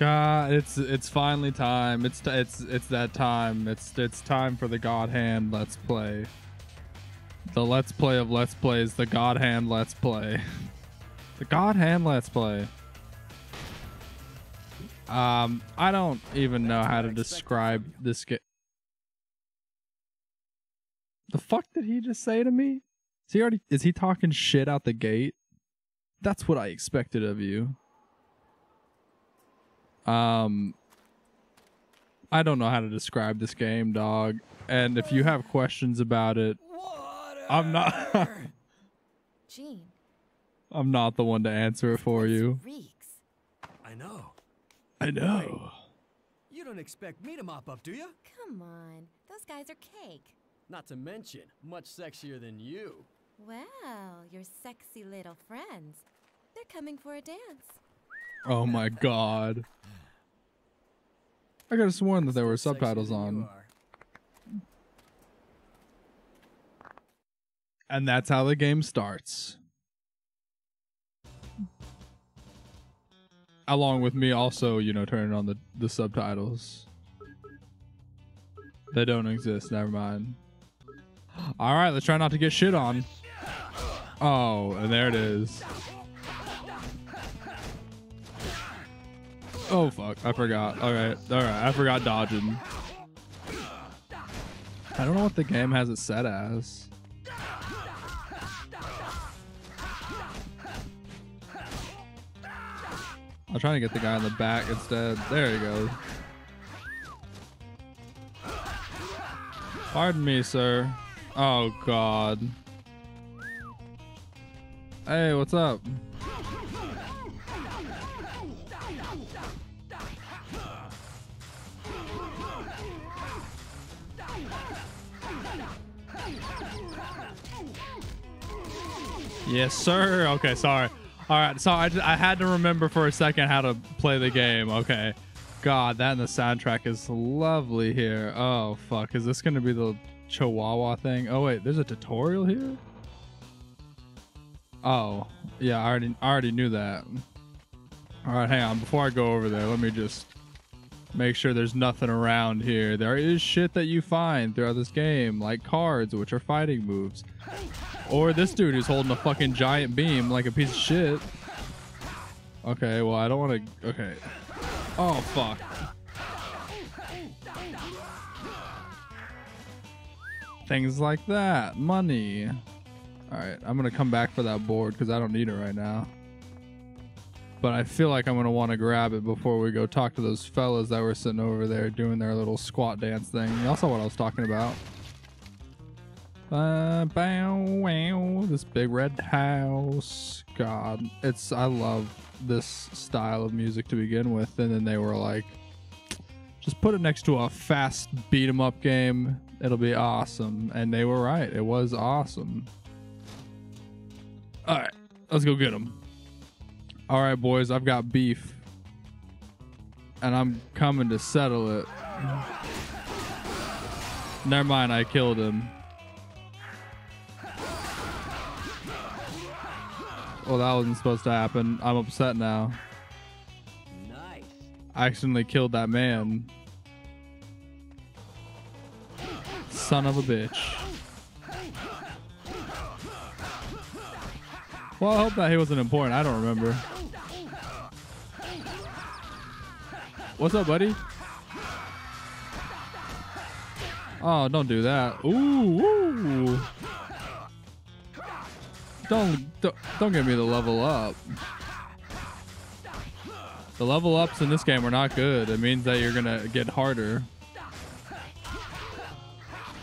God, it's it's finally time. It's it's it's that time. It's it's time for the God Hand Let's Play. The Let's Play of Let's Plays, the God Hand Let's Play. the God Hand Let's Play. Um, I don't even know how to describe this game. The fuck did he just say to me? Is he already is he talking shit out the gate? That's what I expected of you. Um I don't know how to describe this game, dog. And if you have questions about it, I'm not Gene. I'm not the one to answer it for you. Reeks. I know. I know. You don't expect me to mop up, do you? Come on. Those guys are cake. Not to mention, much sexier than you. Well, your sexy little friends. They're coming for a dance. Oh my god. I could have sworn that there were subtitles on. And that's how the game starts. Along with me also, you know, turning on the, the subtitles. They don't exist, never mind. Alright, let's try not to get shit on. Oh, and there it is. Oh fuck, I forgot. Alright, alright, I forgot dodging. I don't know what the game has it set as. I'm trying to get the guy in the back instead. There he goes. Pardon me, sir. Oh, God. Hey, what's up? Yes, sir. Okay, sorry. All right, so I, ju- I had to remember for a second how to play the game. Okay. God, that and the soundtrack is lovely here. Oh, fuck. Is this going to be the Chihuahua thing? Oh, wait. There's a tutorial here? Oh, yeah. I already, I already knew that. All right, hang on. Before I go over there, let me just make sure there's nothing around here. There is shit that you find throughout this game, like cards, which are fighting moves. Or this dude who's holding a fucking giant beam like a piece of shit. Okay, well, I don't want to. Okay. Oh, fuck. Things like that. Money. Alright, I'm going to come back for that board because I don't need it right now. But I feel like I'm to want to grab it before we go talk to those fellas that were sitting over there doing their little squat dance thing. Y'all saw what I was talking about. Uh, bow, wow, this big red house. God, it's I love this style of music to begin with, and then they were like, just put it next to a fast beat 'em up game. It'll be awesome, and they were right. It was awesome. All right, let's go get them. All right, boys, I've got beef, and I'm coming to settle it. Never mind, I killed him. Well, that wasn't supposed to happen. I'm upset now. Nice. I accidentally killed that man. Son of a bitch. Well, I hope that he wasn't important. I don't remember. What's up, buddy? Oh, don't do that. Ooh, ooh. Don't, don't don't give me the level up. The level ups in this game are not good. It means that you're gonna get harder.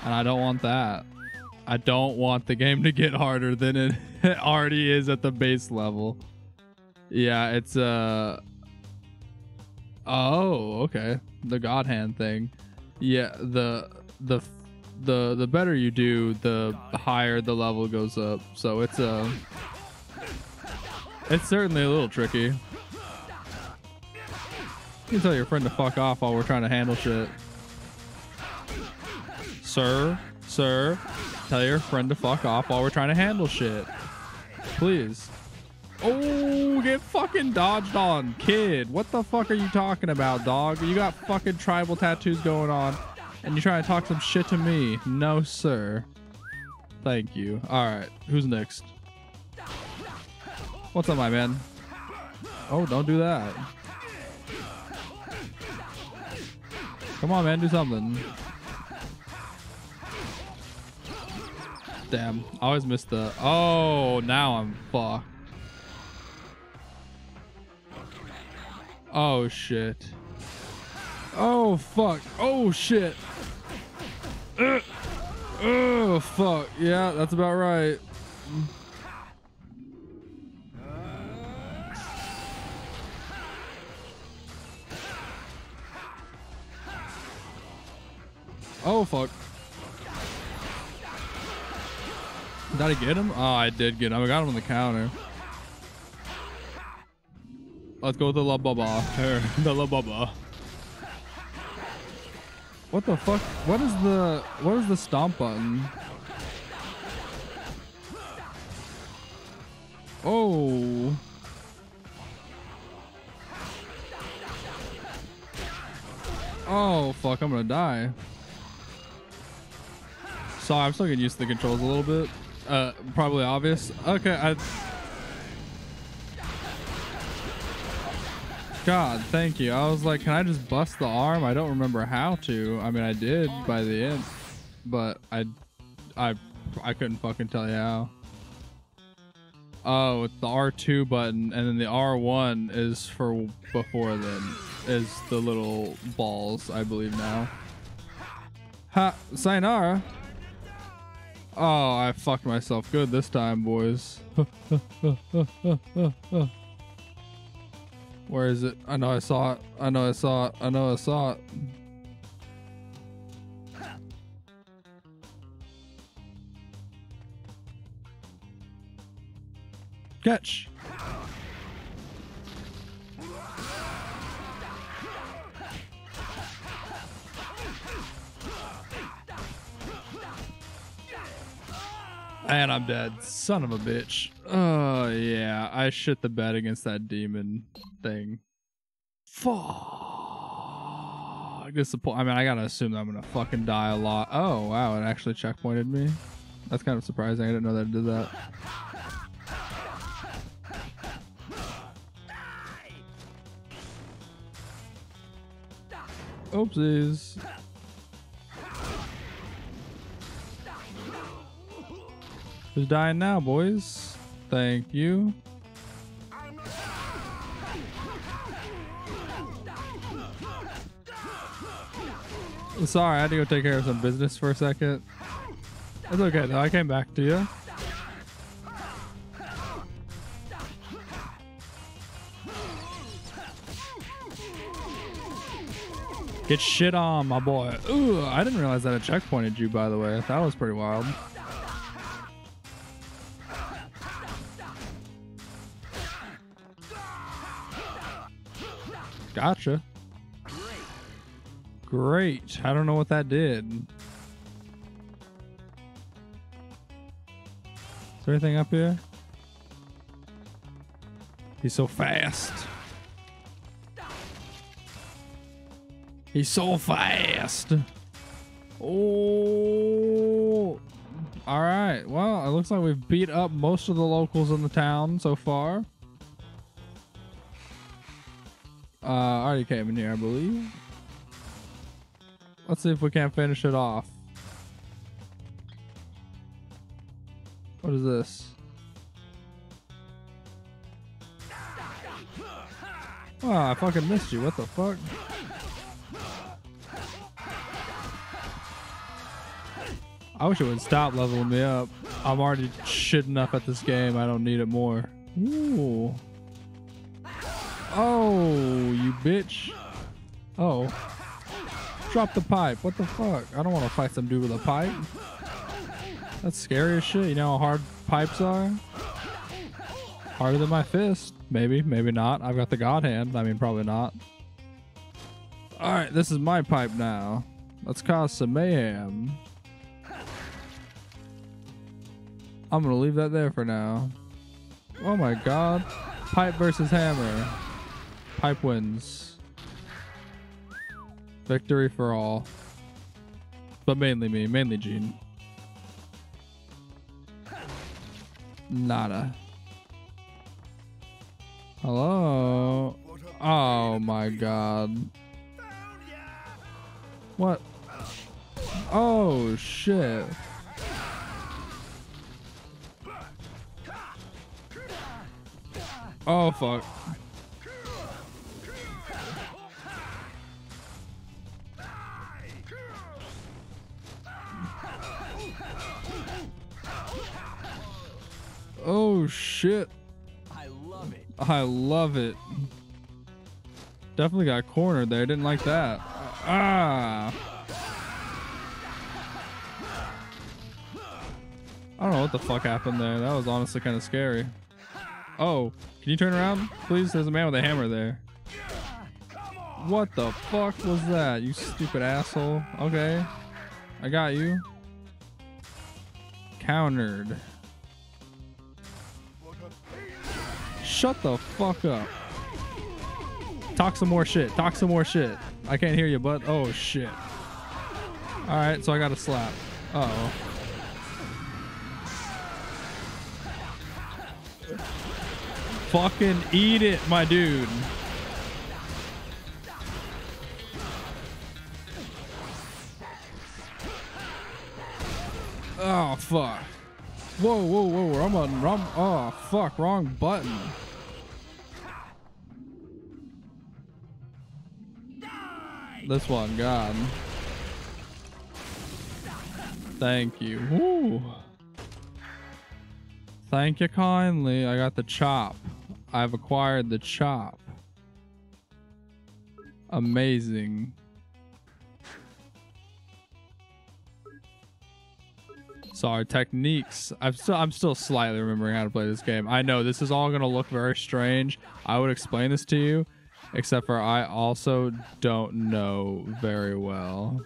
And I don't want that. I don't want the game to get harder than it already is at the base level. Yeah, it's uh Oh, okay. The God hand thing. Yeah, the the the the better you do, the higher the level goes up. So it's uh it's certainly a little tricky. You can tell your friend to fuck off while we're trying to handle shit. Sir, sir, tell your friend to fuck off while we're trying to handle shit. Please. Oh, get fucking dodged on, kid. What the fuck are you talking about, dog? You got fucking tribal tattoos going on, and you're trying to talk some shit to me? No, sir. Thank you. All right, who's next? What's up, my man? Oh, don't do that. Come on, man, do something. Damn, I always miss the. Oh, now I'm fucked. Oh shit. Oh fuck. Oh shit. Uh, oh fuck. Yeah, that's about right. Oh fuck. Did I get him? Oh, I did get him. I got him on the counter. Let's go with the La Baba. Here, the La Baba. What the fuck? What is the what is the stomp button? Oh. Oh fuck, I'm gonna die. Sorry, I'm still getting used to the controls a little bit. Uh, probably obvious. Okay, I God, thank you. I was like, can I just bust the arm? I don't remember how to. I mean, I did by the end, but I, I, I couldn't fucking tell you how. Oh, it's the R2 button, and then the R1 is for before then, is the little balls, I believe now. Ha, sayonara. Oh, I fucked myself good this time, boys. Where is it? I know I saw it. I know I saw it. I know I saw it. Catch. And I'm dead. Son of a bitch. Oh, yeah. I shit the bed against that demon thing. Fuck. I mean, I gotta assume that I'm gonna fucking die a lot. Oh, wow. It actually checkpointed me. That's kind of surprising. I didn't know that it did that. Oopsies. Who's dying now, boys? Thank you. Sorry, I had to go take care of some business for a second. It's okay though, I came back to you. Get shit on, my boy. Ooh, I didn't realize that it checkpointed you, by the way. That was pretty wild. Gotcha. Great. I don't know what that did. Is there anything up here? He's so fast. He's so fast. Oh. All right. Well, it looks like we've beat up most of the locals in the town so far. Uh, already came in here, I believe. Let's see if we can't finish it off. What is this? Oh, I fucking missed you. What the fuck? I wish it would stop leveling me up. I'm already shit enough at this game. I don't need it more. Ooh. Oh, you bitch. Oh. Drop the pipe. What the fuck? I don't want to fight some dude with a pipe. That's scary as shit. You know how hard pipes are? Harder than my fist. Maybe, maybe not. I've got the god hand. I mean, probably not. Alright, this is my pipe now. Let's cause some mayhem. I'm gonna leave that there for now. Oh my god. Pipe versus hammer. Pipe wins. Victory for all. But mainly me, mainly Gene. Nada. Hello? Oh my god. What? Oh shit. Oh fuck. Oh shit. I love it. I love it. Definitely got cornered there. Didn't like that. Ah. I don't know what the fuck happened there. That was honestly kind of scary. Oh, can you turn around, please? There's a man with a hammer there. What the fuck was that, you stupid asshole? Okay. I got you. Countered. Shut the fuck up. Talk some more shit. Talk some more shit. I can't hear you, but oh shit. Alright, so I got a slap. Uh oh. Fucking eat it, my dude. Oh fuck. Whoa, whoa, whoa. I'm on wrong. Oh fuck, wrong button. This one, God. Thank you. Woo. Thank you kindly. I got the chop. I've acquired the chop. Amazing. Sorry, techniques. I'm still I'm still slightly remembering how to play this game. I know this is all gonna look very strange. I would explain this to you, except for I also don't know very well.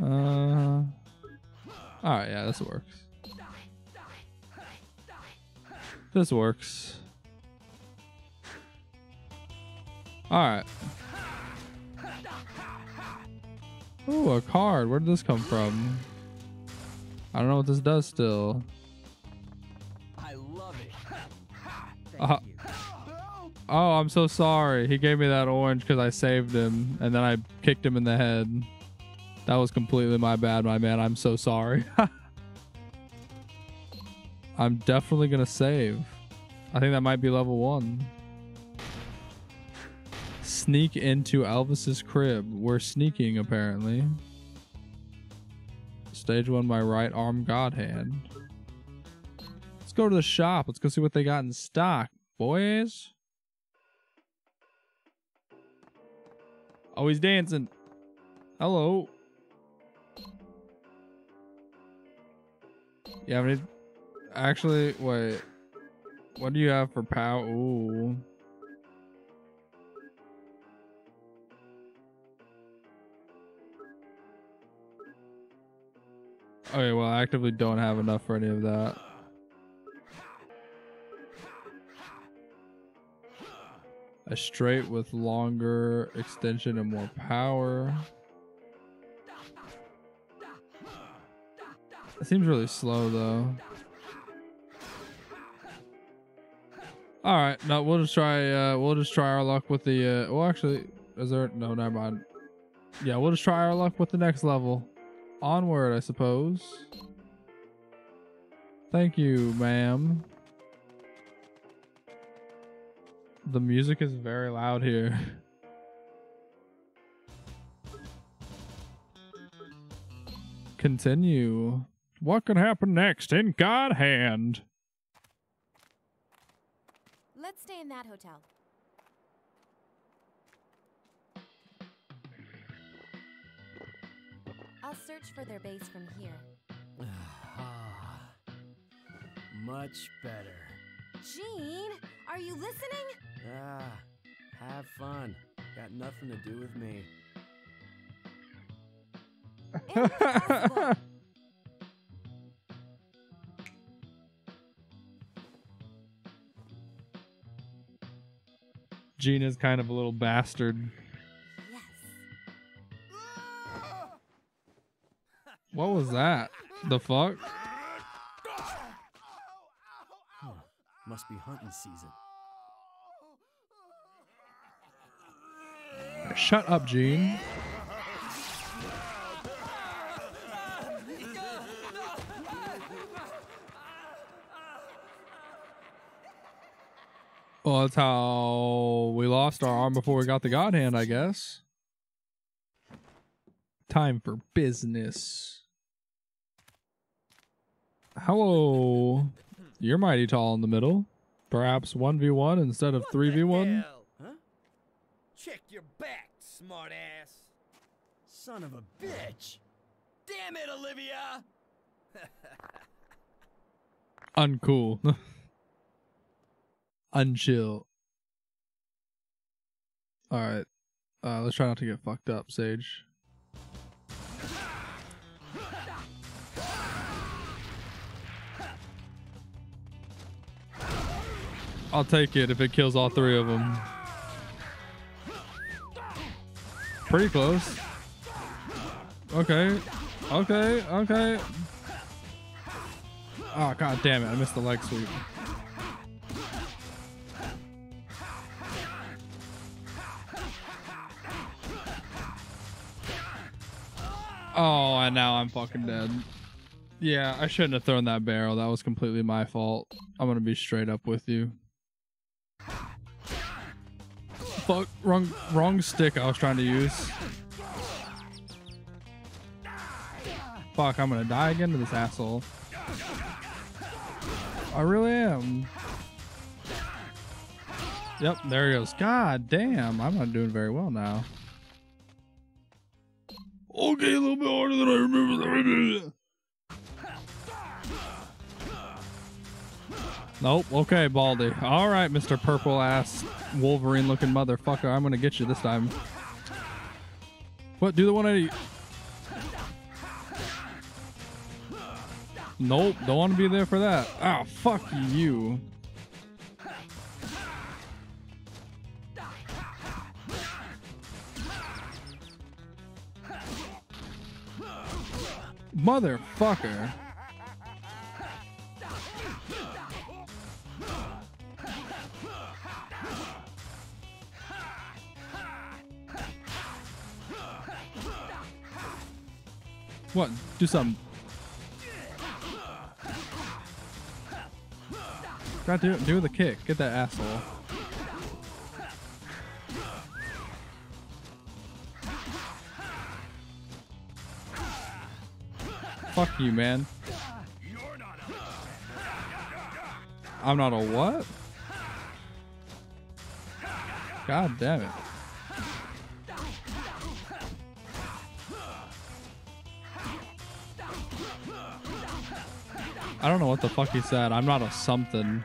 Uh Alright, yeah, this works. This works. Alright. Ooh, a card. Where did this come from? I don't know what this does still. I love it. Uh. Oh, I'm so sorry. He gave me that orange because I saved him and then I kicked him in the head. That was completely my bad, my man. I'm so sorry. I'm definitely going to save. I think that might be level one. Sneak into Elvis's crib. We're sneaking, apparently. Stage one, my right arm god hand. Let's go to the shop. Let's go see what they got in stock, boys. He's dancing. Hello. You have any? Actually, wait. What do you have for power? Ooh. Okay, well, I actively don't have enough for any of that. A straight with longer extension and more power. It seems really slow though. All right, no, we'll just try. Uh, we'll just try our luck with the. Uh, well, actually, is there? No, never mind. Yeah, we'll just try our luck with the next level. Onward, I suppose. Thank you, ma'am. The music is very loud here. Continue. What can happen next in God Hand? Let's stay in that hotel. I'll search for their base from here. Ah, Much better. Gene, are you listening? Ah, have fun. Got nothing to do with me. Gene is kind of a little bastard. Yes. What was that? The fuck? Must be hunting season. Shut up, Gene. Well, that's how we lost our arm before we got the God Hand, I guess. Time for business. Hello. You're mighty tall in the middle. Perhaps 1v1 instead of 3v1? Huh? Check your back, smartass. Son of a bitch. Damn it, Olivia! Uncool. Unchill. Alright. Uh, let's try not to get fucked up, Sage. I'll take it if it kills all three of them. Pretty close. Okay. Okay. Okay. Oh god damn it, I missed the leg sweep. Oh, and now I'm fucking dead. Yeah, I shouldn't have thrown that barrel. That was completely my fault. I'm gonna be straight up with you. Fuck, wrong, wrong stick I was trying to use. Fuck, I'm gonna die again to this asshole. I really am. Yep, there he goes. God damn, I'm not doing very well now. Okay, a little bit harder than I remember. Nope. Okay, Baldy. All right, Mr. Purple ass Wolverine looking motherfucker. I'm gonna get you this time. What? Do the 180. Nope. Don't want to be there for that. Oh, fuck you. Motherfucker. Do something. God, do do the kick. Get that asshole. Fuck you, man. I'm not a what? God damn it. I don't know what the fuck he said. I'm not a something.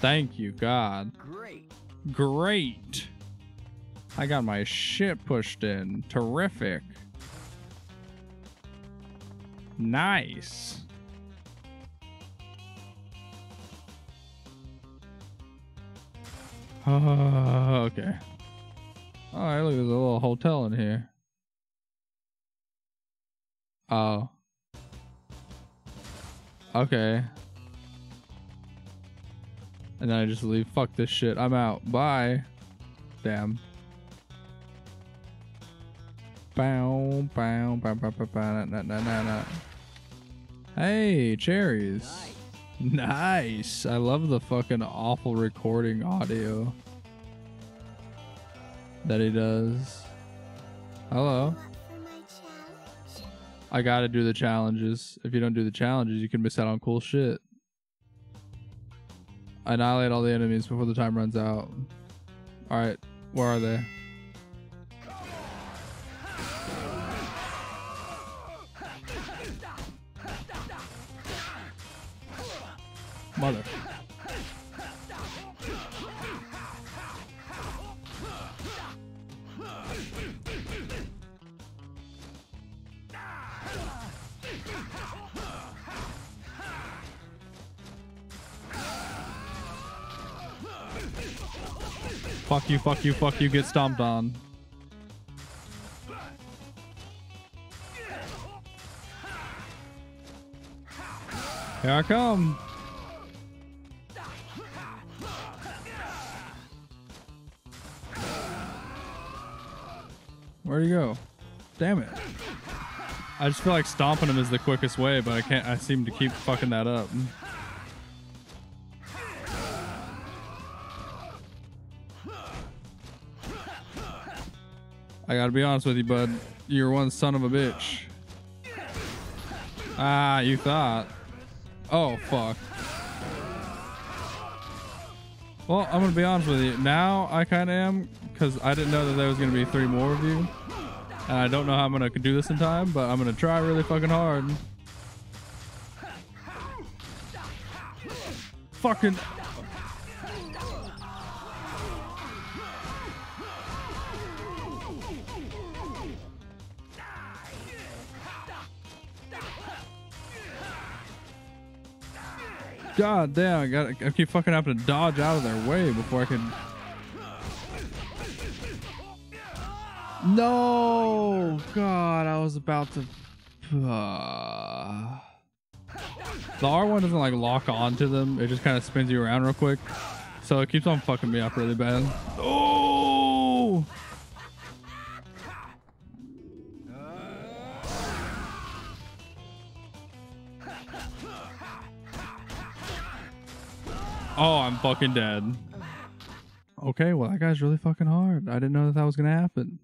Thank you, God. Great. Great. I got my shit pushed in. Terrific. Nice. Uh, okay. All right, look, there's a little hotel in here. Oh. Okay. And then I just leave. Fuck this shit. I'm out. Bye. Damn. Bow, bow, bow, bow, bow, bow, na, na, na, na. Hey, cherries. Nice. I love the fucking awful recording audio that he does. Hello. I gotta do the challenges. If you don't do the challenges, you can miss out on cool shit. Annihilate all the enemies before the time runs out. Alright, where are they? Mother. Fuck you, fuck you, fuck you, get stomped on. Here I come. Where'd he go? Damn it. I just feel like stomping him is the quickest way, but I can't I seem to keep fucking that up. I gotta be honest with you, bud. You're one son of a bitch. Ah, you thought. Oh, fuck. Well, I'm gonna be honest with you. Now I kind of am, because I didn't know that there was gonna be three more of you. And I don't know how I'm gonna do this in time, but I'm gonna try really fucking hard. Fucking. God damn, I got I keep fucking having to dodge out of their way before I can No, God, I was about to. Uh... The R1 doesn't like lock onto them. It just kind of spins you around real quick. So it keeps on fucking me up really bad. Oh! Oh, I'm fucking dead. Okay, well that guy's really fucking hard. I didn't know that that was gonna happen.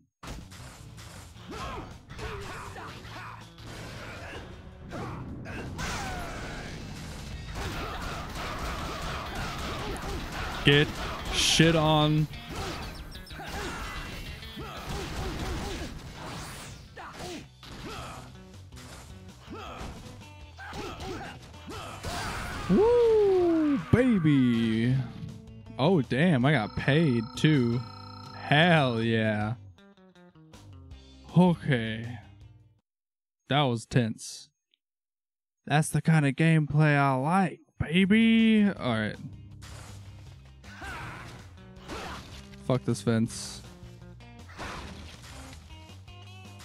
Get shit on. Woo, baby. Oh, damn. I got paid too. Hell yeah. Okay. That was tense. That's the kind of gameplay I like, baby. All right. Fuck this fence.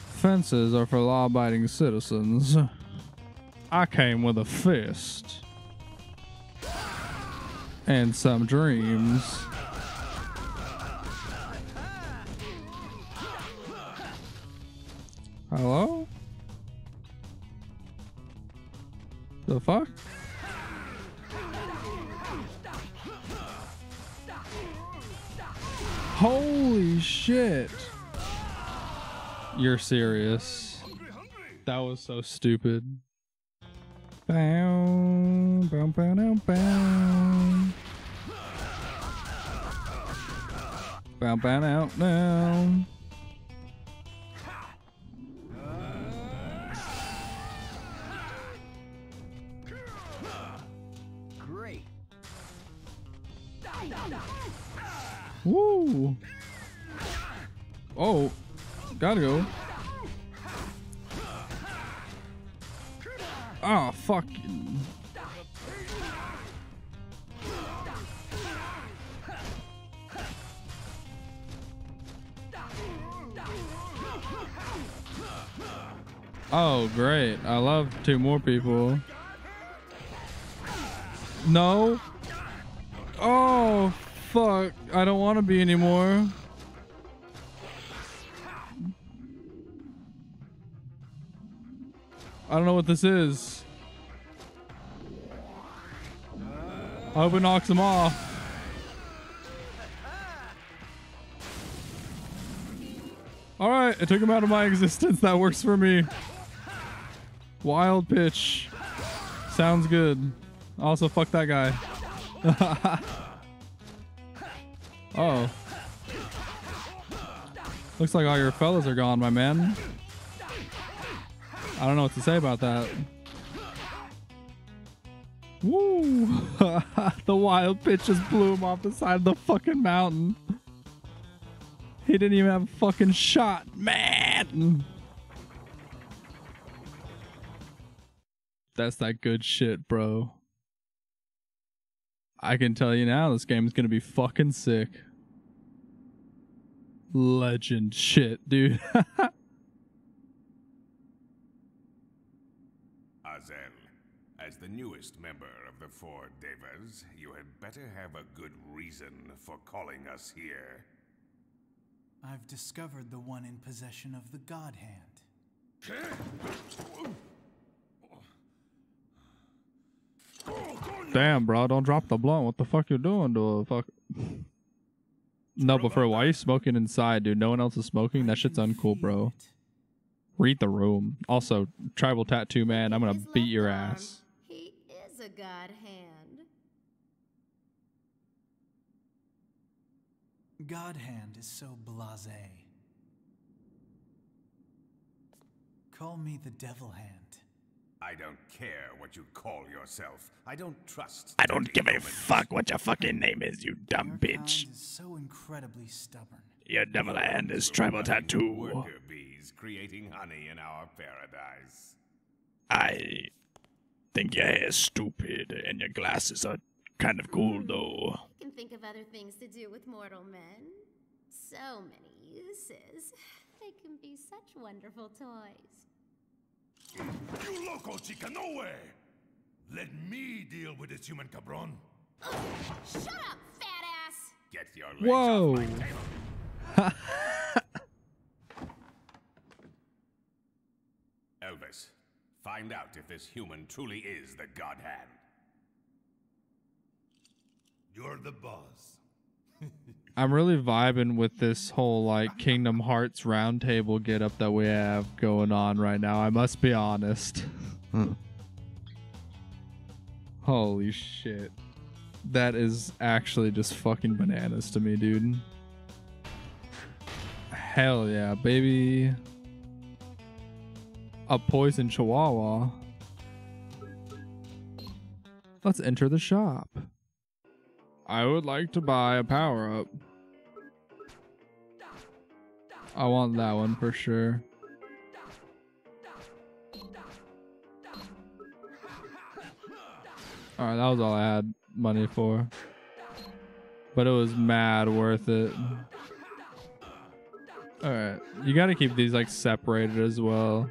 Fences are for law abiding citizens. I came with a fist. And some dreams. Hello? The fuck? Holy shit. You're serious. That was so stupid. Bow, bow, bow, bow, bow. Bow, bow, out now. Great. Woo! Oh, gotta go. Oh, fuck. Oh, great. I love two more people. No. Oh, fuck. I don't want to be anymore. I don't know what this is. I hope it knocks him off. All right, it took him out of my existence. That works for me. Wild pitch. Sounds good. Also, fuck that guy. oh. Looks like all your fellas are gone, my man. I don't know what to say about that. Woo! the wild pitch just blew him off the side of the fucking mountain. He didn't even have a fucking shot, man. That's that good shit, bro. I can tell you now, this game is gonna be fucking sick. Legend shit, dude. Azel, as the newest member of the Four Devas, you had better have a good reason for calling us here. I've discovered the one in possession of the God Hand. Damn, bro, don't drop the blunt. What the fuck you doing to a fuck? No, but for why you smoking inside, dude? No one else is smoking. That shit's uncool, bro. Read the room. Also, tribal tattoo man, I'm gonna beat your ass. He is a god hand. God Hand is so blase. Call me the Devil Hand. I don't care what you call yourself. I don't trust. I don't give a fuck what your fucking name is, you dumb Your bitch. kind is so incredibly stubborn. Your devil hand is tribal nothing tattoo. Worker bees creating honey in our paradise. I think your hair is stupid and your glasses are kind of cool though. I can think of other things to do with mortal men. So many uses. They can be such wonderful toys. You loco chica, no way! Let me deal with this human cabron. Shut up, fat ass! Get your legs Whoa. off my table. Elvis, find out if this human truly is the God Hand. You're the boss. I'm really vibing with this whole like Kingdom Hearts roundtable get up that we have going on right now. I must be honest. Hmm. Holy shit. That is actually just fucking bananas to me, dude. Hell yeah, baby. A poison chihuahua. Let's enter the shop. I would like to buy a power up. I want that one for sure. Alright, that was all I had money for. But it was mad worth it. Alright, you gotta keep these like separated as well.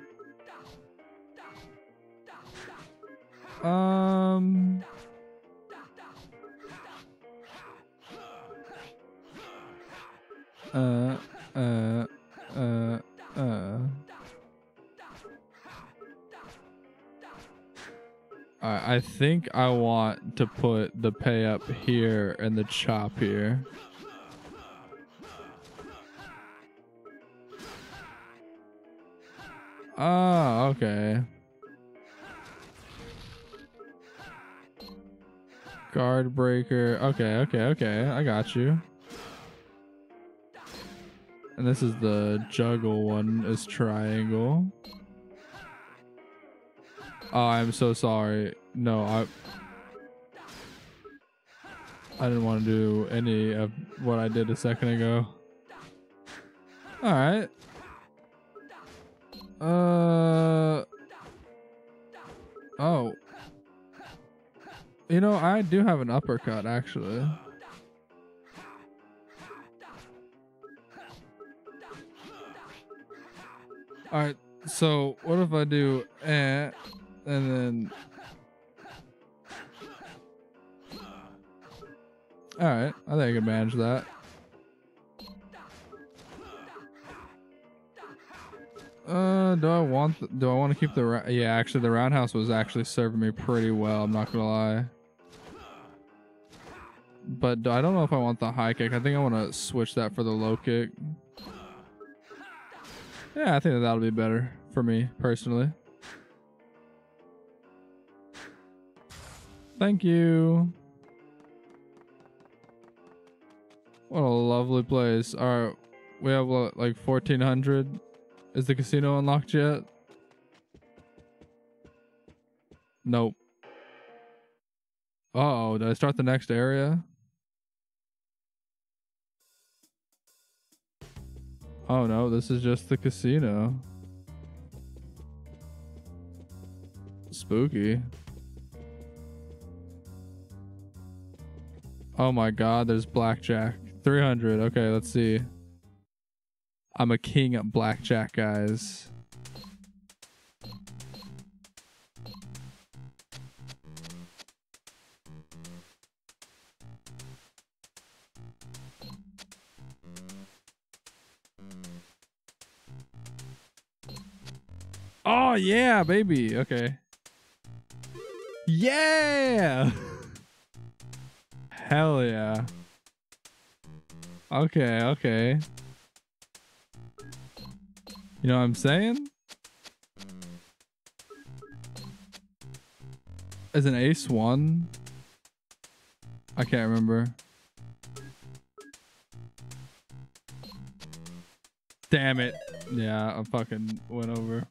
Um. Uh, uh, uh, uh. Alright, I think I want to put the pay up here and the chop here. Oh, okay. Guard breaker. Okay, okay, okay. I got you. And this is the juggle one is triangle. Oh, I'm so sorry. No, I I didn't want to do any of what I did a second ago. All right. Uh Oh. You know, I do have an uppercut actually. All right. So what if I do and then? All right. I think I can manage that. Uh, do I want? do I want to keep the? Yeah, actually, the roundhouse was actually serving me pretty well. I'm not gonna lie. But I don't know if I want the high kick. I think I want to switch that for the low kick. Yeah, I think that that'll be better for me personally. Thank you. What a lovely place. All right, we have like 1400. Is the casino unlocked yet? Nope. Uh oh, did I start the next area? Oh no, this is just the casino. Spooky. Oh my god, there's blackjack. 300. Okay, let's see. I'm a king at blackjack, guys. Oh yeah, baby. Okay. Yeah. Hell yeah. Okay, okay. You know what I'm saying? As an ace one? I can't remember. Damn it. Yeah, I fucking went over.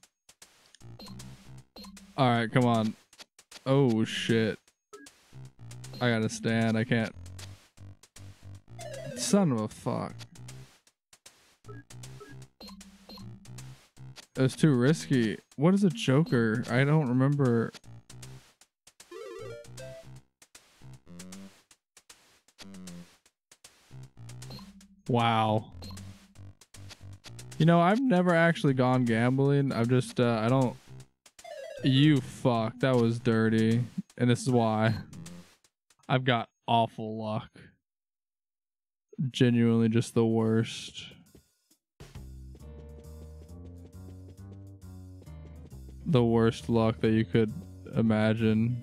Alright, come on. Oh shit. I gotta stand. I can't. Son of a fuck. It was too risky. What is a joker? I don't remember. Wow. You know, I've never actually gone gambling. I've just, uh, I don't. You fuck. That was dirty. And this is why. I've got awful luck. Genuinely just the worst. The worst luck that you could imagine.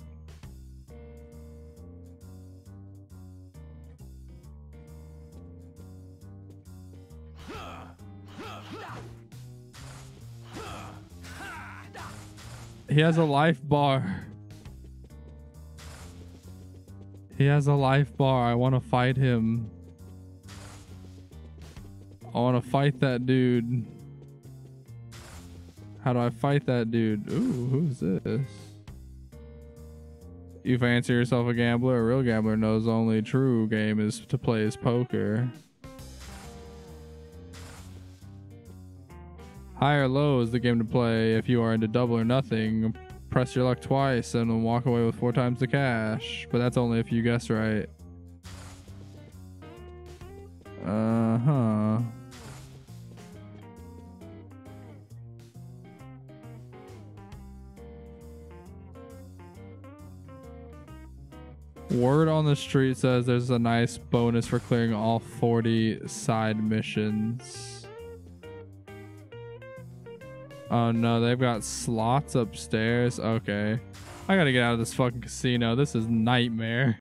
He has a life bar. He has a life bar. I want to fight him. I want to fight that dude. How do I fight that dude? Ooh, who's this? You fancy yourself a gambler? A real gambler knows only true game is to play is poker. High or low is the game to play if you are into double or nothing. Press your luck twice and walk away with four times the cash. But that's only if you guess right. Uh huh. Word on the street says there's a nice bonus for clearing all 40 side missions. Oh no, they've got slots upstairs. Okay. I gotta get out of this fucking casino. This is nightmare.